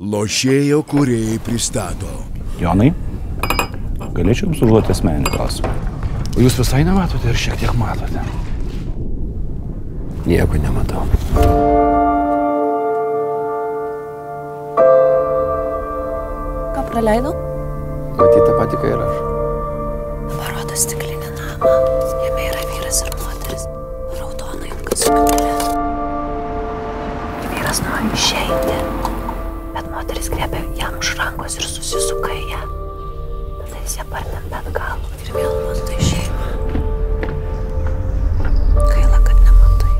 Lošėjo kuriejai pristato. Jonai, galėčiau Jums užduoti asmeninį klausimą. O Jūs visai nematote ir šiek tiek matote? Nieko nematau. Ką praleidau? Matyti tą patį, ką ir aš. Parodo stiklinį namą. Jame yra vyras ir moteris. Raudona ilga suknelė. Vyras nori išeiti, bet moteris griebia jam už rankos ir susisuka į ją. Tada jis ją partempia atgal ir vėl mando į šeimą. Gaila, kad nematai.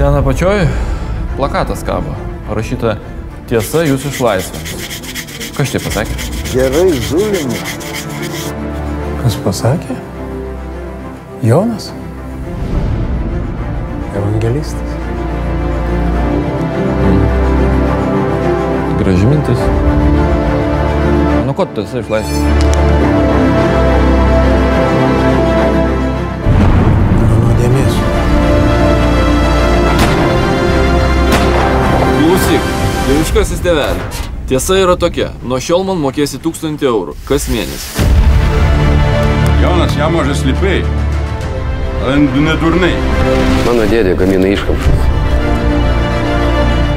Ten apačioj plakatas kabo. Parašyta tiesa jūs išlaisvins. Kas čia pasakė? Gerai zulinė. Kas pasakė? Jonas? Evangelistas. laistis. Nu, ko tu esi išlaistis? Nuodėmės. Klausyk, tai dieviškasis tėvelis. Tiesa yra tokia, nuo šiol man mokėsi tūkstantį eurų kas mėnesį. Jaunas jamažas lipai, ant nedurnai. Mano dėdė gamina iškamšus.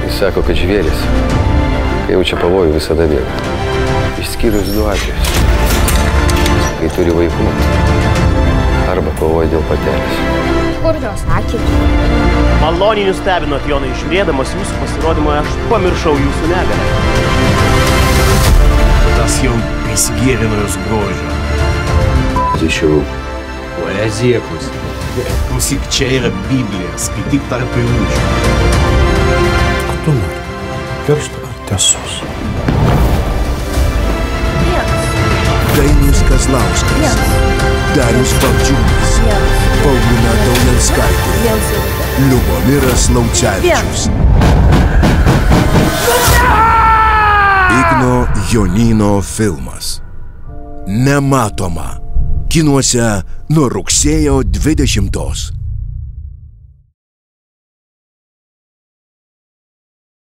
Jis sako, kad žvėris jaučia pavojų, visada bėga. Išskyrus du atvejus. Kai turi vaikų. Arba kovoja dėl patelės. Kur jos akys? Maloniai nustebinot Jonai žiūrėdamas jūsų pasirodymą, aš pamiršau jūsų negalę. Tas jau prisigėrino jos grožio. Tačiau Poezija klausyk. Klausyk, čia yra Biblija, skaityk tarp eilučių. Ko tu nori? Piršto ar tiesos? Dainius Kazlauskas. Darius Bagdžiūnas. Paulina Daujanskaitė. Liubomiras Laucevičius. Igno Jonino filmas. Nematoma. Kinuose nuo rugsėjo 20.